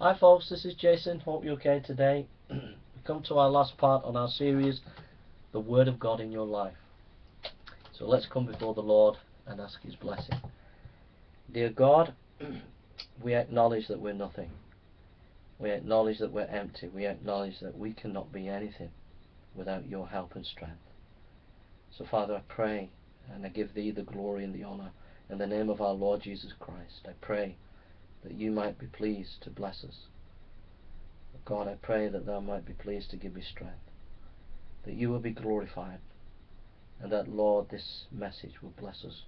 Hi folks, this is Jason. Hope you're okay today. we come to our last part on our series, The Word of God in Your Life. So let's come before the Lord and ask His blessing. Dear God, we acknowledge that we're nothing. We acknowledge that we're empty. We acknowledge that we cannot be anything without your help and strength. So Father, I pray and I give Thee the glory and the honour in the name of our Lord Jesus Christ. I pray that you might be pleased to bless us. God, I pray that thou might be pleased to give me strength, that you will be glorified, and that, Lord, this message will bless us,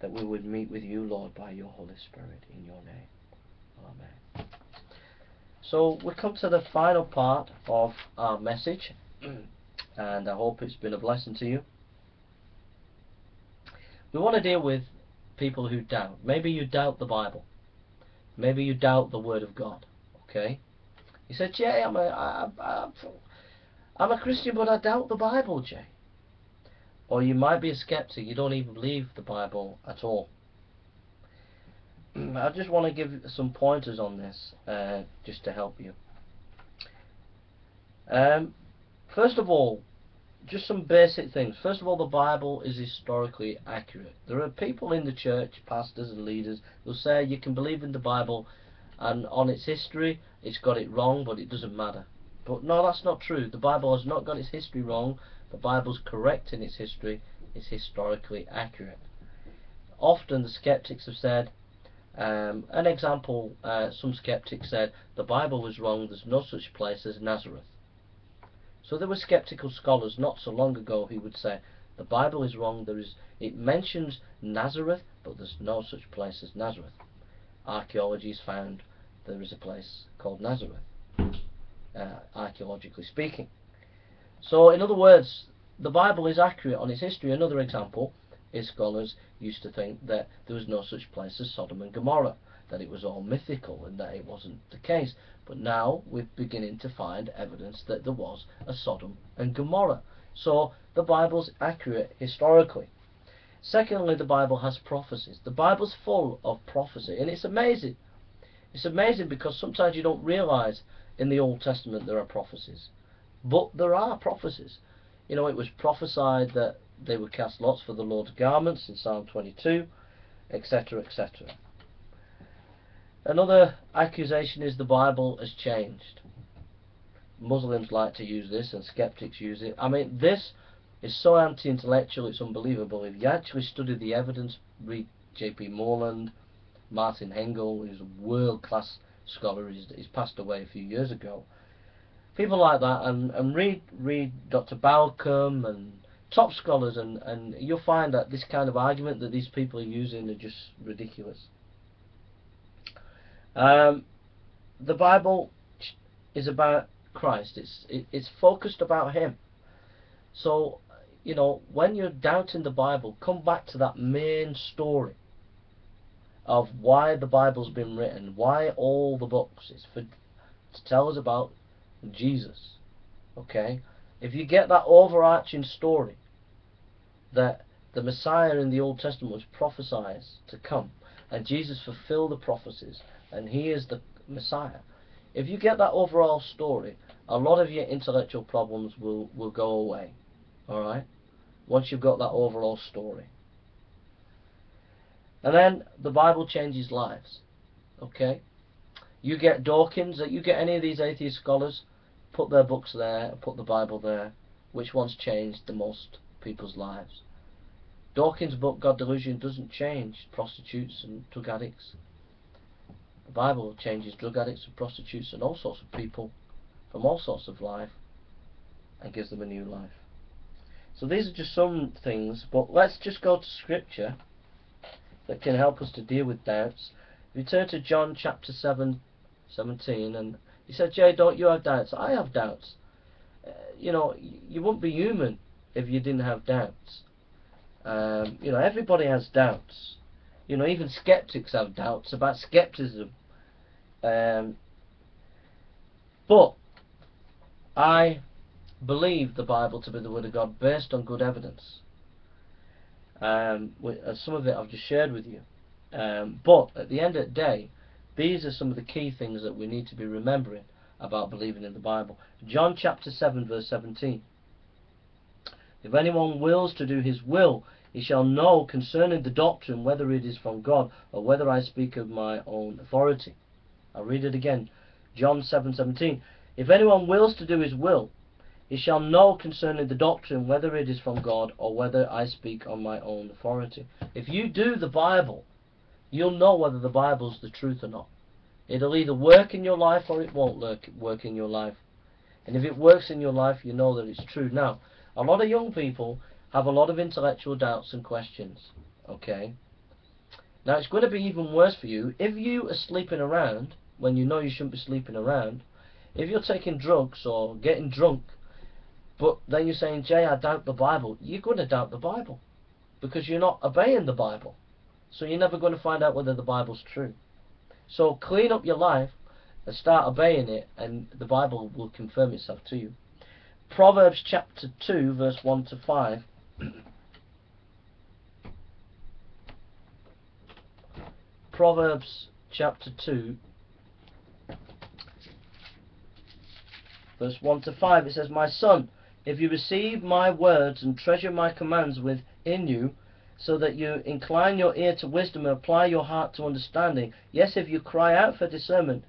that we would meet with you, Lord, by your Holy Spirit, in your name. Amen. So we come to the final part of our message, and I hope it's been a blessing to you. We want to deal with people who doubt. Maybe you doubt the Bible. Maybe you doubt the Word of God. Okay? You said, Jay, I'm a, I, I, I'm a Christian, but I doubt the Bible, Jay. Or you might be a skeptic. You don't even believe the Bible at all. I just want to give some pointers on this, uh, just to help you. Um, first of all, just some basic things. First of all, the Bible is historically accurate. There are people in the church, pastors and leaders, who say you can believe in the Bible and on its history it's got it wrong, but it doesn't matter. But no, that's not true. The Bible has not got its history wrong. The Bible's correct in its history. It's historically accurate. Often the skeptics have said, um, an example, uh, some skeptics said, the Bible was wrong, there's no such place as Nazareth. So there were skeptical scholars not so long ago who would say the Bible is wrong. There is it mentions Nazareth, but there's no such place as Nazareth. Archaeology has found there is a place called Nazareth, uh, archaeologically speaking. So, in other words, the Bible is accurate on its history. Another example is scholars used to think that there was no such place as Sodom and Gomorrah, that it was all mythical and that it wasn't the case. But now we're beginning to find evidence that there was a Sodom and Gomorrah. So the Bible's accurate historically. Secondly, the Bible has prophecies. The Bible's full of prophecy, and it's amazing. It's amazing because sometimes you don't realize in the Old Testament there are prophecies. But there are prophecies. You know, it was prophesied that they would cast lots for the Lord's garments in Psalm 22, etc., etc. Another accusation is the Bible has changed. Muslims like to use this and skeptics use it. I mean, this is so anti-intellectual, it's unbelievable. If you actually study the evidence, read J.P. Moreland, Martin Hengel, who's a world-class scholar, he's, he's, passed away a few years ago. People like that, and, and read read Dr. Bauckham and top scholars, and, and you'll find that this kind of argument that these people are using are just ridiculous. Um, the Bible is about Christ. It's it, it's focused about Him. So you know when you're doubting the Bible, come back to that main story of why the Bible's been written, why all the books. It's for to tell us about Jesus. Okay, if you get that overarching story that the Messiah in the Old Testament was prophesied to come, and Jesus fulfilled the prophecies and he is the Messiah. If you get that overall story, a lot of your intellectual problems will, will go away. Alright? Once you've got that overall story. And then the Bible changes lives. Okay? You get Dawkins, you get any of these atheist scholars, put their books there, put the Bible there. Which one's changed the most people's lives? Dawkins' book, God Delusion, doesn't change prostitutes and drug addicts. The Bible changes drug addicts and prostitutes and all sorts of people from all sorts of life and gives them a new life. So these are just some things, but let's just go to scripture that can help us to deal with doubts. If you turn to John chapter 7, 17, and he said, Jay, don't you have doubts? I have doubts. Uh, you know, you wouldn't be human if you didn't have doubts. Um, you know, everybody has doubts. You know, even skeptics have doubts about skepticism. Um, but I believe the Bible to be the Word of God based on good evidence. Um, some of it I've just shared with you. Um, but at the end of the day, These are some of the key things that we need to be remembering about believing in the Bible. John chapter 7 verse 17. If anyone wills to do his will, he shall know concerning the doctrine whether it is from God or whether I speak of my own authority. I'll read it again. John 7:17. if anyone wills to do his will, he shall know concerning the doctrine whether it is from God or whether I speak on my own authority. If you do the Bible, you'll know whether the Bible's the truth or not. It'll either work in your life or it won't work in your life. And if it works in your life, you know that it's true. Now, a lot of young people have a lot of intellectual doubts and questions. Okay? Now, it's going to be even worse for you if you are sleeping around when you know you shouldn't be sleeping around. If you're taking drugs or getting drunk, but then you're saying, Jay, I doubt the Bible, you're going to doubt the Bible because you're not obeying the Bible. So you're never going to find out whether the Bible's true. So clean up your life and start obeying it, and the Bible will confirm itself to you. Proverbs chapter 2, verse 1 to 5. Proverbs chapter 2, verse 1 to 5, it says, My son, if you receive my words and treasure my commands within you, so that you incline your ear to wisdom and apply your heart to understanding. Yes, if you cry out for discernment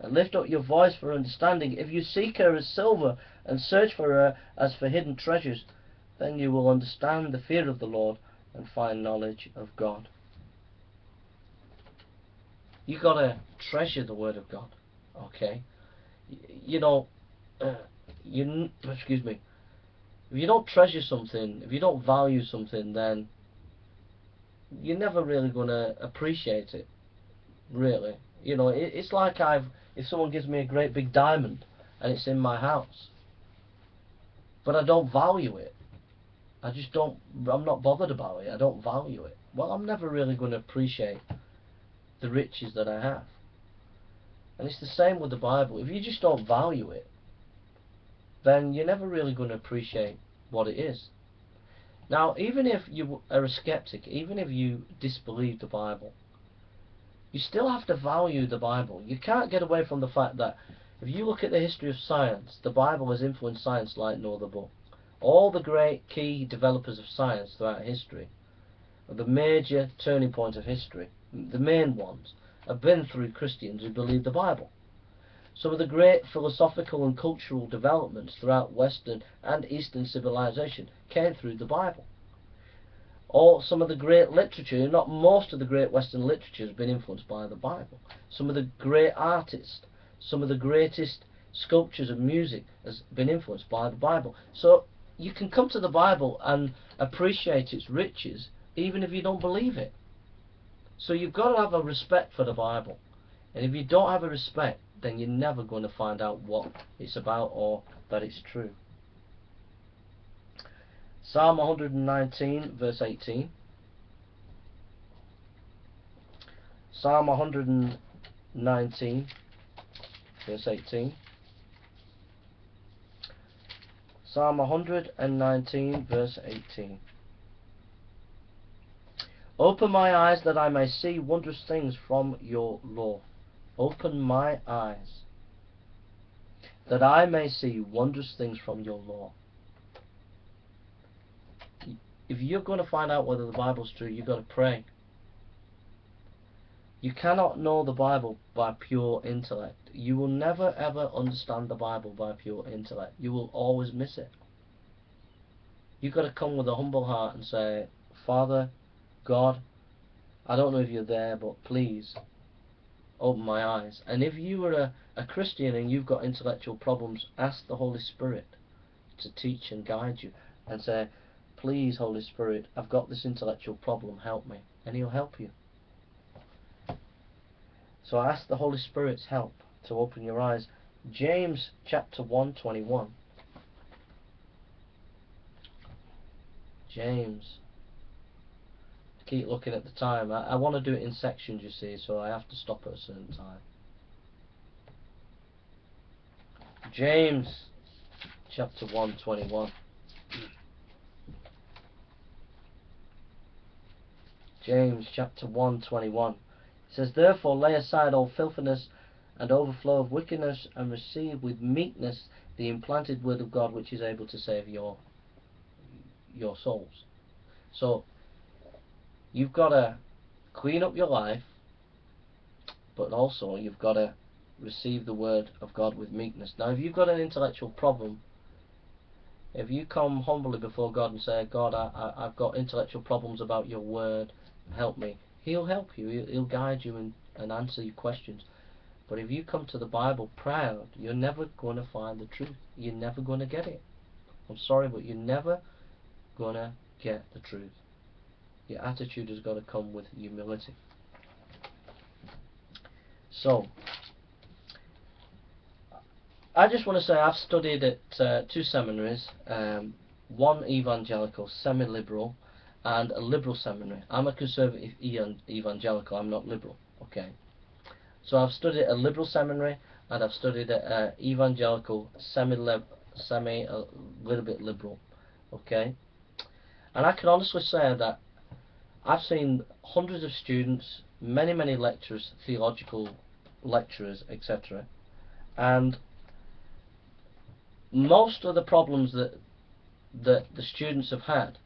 and lift up your voice for understanding, if you seek her as silver and search for her as for hidden treasures, then you will understand the fear of the Lord and find knowledge of God. You gotta treasure the Word of God, okay? You know, you excuse me. If you don't treasure something, if you don't value something, then you're never really going to appreciate it. Really, you know, it, it's like I've if someone gives me a great big diamond and it's in my house, but I don't value it. I just don't. I'm not bothered about it. I don't value it. Well, I'm never really going to appreciate the riches that I have. And it's the same with the Bible. If you just don't value it, then you're never really going to appreciate what it is. Now, even if you are a skeptic, even if you disbelieve the Bible, you still have to value the Bible. You can't get away from the fact that if you look at the history of science, the Bible has influenced science like no other book. All the great key developers of science throughout history, the major turning points of history, the main ones, have been through Christians who believe the Bible. Some of the great philosophical and cultural developments throughout Western and Eastern civilization came through the Bible. Or some of the great literature, not most of the great Western literature has been influenced by the Bible. Some of the great artists, some of the greatest sculptures and music has been influenced by the Bible. So you can come to the Bible and appreciate its riches even if you don't believe it. So you've got to have a respect for the Bible. And if you don't have a respect, then you're never going to find out what it's about or that it's true. Psalm 119 verse 18. Psalm 119 verse 18. Psalm 119 verse 18. Open my eyes that I may see wondrous things from your law. Open my eyes, that I may see wondrous things from your law. If you're going to find out whether the Bible's true, you've got to pray. You cannot know the Bible by pure intellect. You will never ever understand the Bible by pure intellect. You will always miss it. You've got to come with a humble heart and say, Father, God, I don't know if you're there, but please open my eyes. And if you are a, a Christian and you've got intellectual problems, ask the Holy Spirit to teach and guide you and say, please, Holy Spirit, I've got this intellectual problem, help me. And he'll help you. So I ask the Holy Spirit's help to open your eyes. James chapter 1, 21. James keep looking at the time. I, I want to do it in sections, you see, so I have to stop at a certain time. James chapter 121. James chapter 121. It says, Therefore lay aside all filthiness and overflow of wickedness, and receive with meekness the implanted word of God, which is able to save your your souls. So you've got to clean up your life, but also you've got to receive the word of God with meekness. Now, if you've got an intellectual problem, if you come humbly before God and say, God, I, I, have got intellectual problems about your word, help me, He'll help you. He'll, he'll guide you and, and answer your questions. But if you come to the Bible proud, you're never going to find the truth. You're never going to get it. I'm sorry, but you're never going to get the truth. Your attitude has got to come with humility. So, I just want to say I've studied at uh, two seminaries, um, one evangelical, semi-liberal, and a liberal seminary. I'm a conservative evangelical, I'm not liberal, okay. So I've studied at a liberal seminary, and I've studied at an evangelical, semi-lib, semi, a little bit liberal, okay. And I can honestly say that I've seen hundreds of students, many, many lecturers, theological lecturers, etc. And most of the problems that that the students have had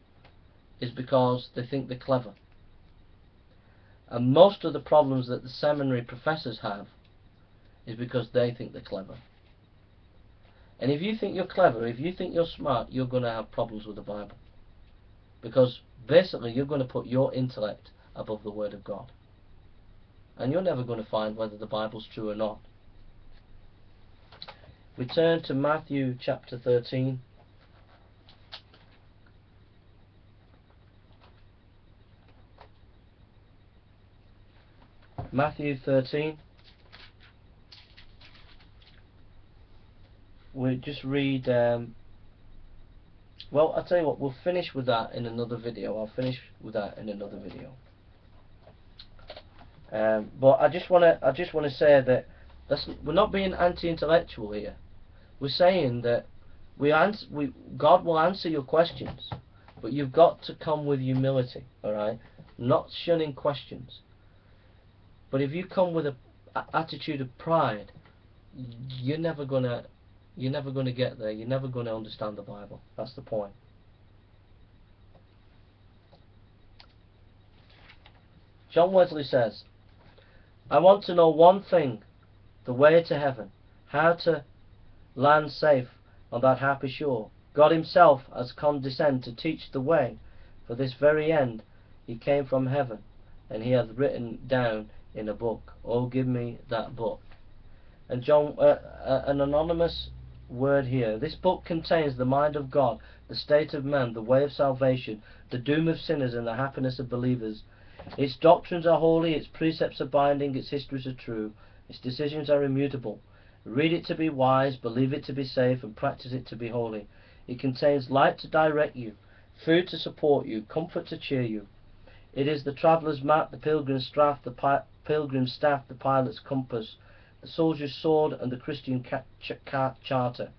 is because they think they're clever. And most of the problems that the seminary professors have is because they think they're clever. And if you think you're clever, if you think you're smart, you're going to have problems with the Bible. Because basically you're going to put your intellect above the Word of God. And you're never going to find whether the Bible's true or not. We turn to Matthew chapter 13. Matthew 13. We just read um, well, I'll tell you what, we'll finish with that in another video. I'll finish with that in another video. Um, but I just want to, I just want to say that we're not being anti-intellectual here. We're saying that we answer, we, God will answer your questions, but you've got to come with humility, all right? Not shunning questions. But if you come with a, a attitude of pride, you're never gonna you're never going to get there. You're never going to understand the Bible. That's the point. John Wesley says, I want to know one thing, the way to heaven, how to land safe on that happy shore. God himself has condescended to teach the way. For this very end he came from heaven, and he hath written down in a book. Oh, give me that book. And John, uh, uh, an anonymous word here. This book contains the mind of God, the state of man, the way of salvation, the doom of sinners, and the happiness of believers. Its doctrines are holy, its precepts are binding, its histories are true, its decisions are immutable. Read it to be wise, believe it to be safe, and practice it to be holy. It contains light to direct you, food to support you, comfort to cheer you. It is the traveller's map, the pilgrim's staff, the pilgrim's staff, the pilot's compass, the soldier's sword, and the Christian ch charter.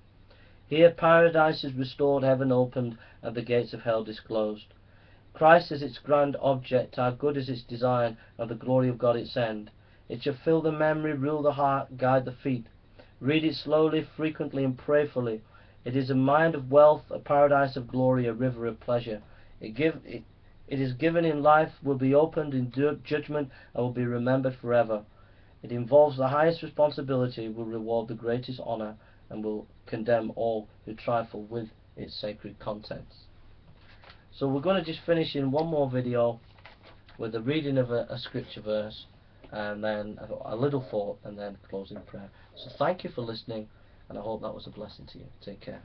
Here paradise is restored, heaven opened, and the gates of hell disclosed. Christ is its grand object, our good is its design, and the glory of God its end. It shall fill the memory, rule the heart, guide the feet. Read it slowly, frequently, and prayerfully. It is a mind of wealth, a paradise of glory, a river of pleasure. It, give, it, it is given in life, will be opened in judgment, and will be remembered forever. It involves the highest responsibility, will reward the greatest honor, and will condemn all who trifle with its sacred contents. So we're going to just finish in one more video with the reading of a, a scripture verse and then a, a little thought and then closing prayer. So thank you for listening and I hope that was a blessing to you. Take care.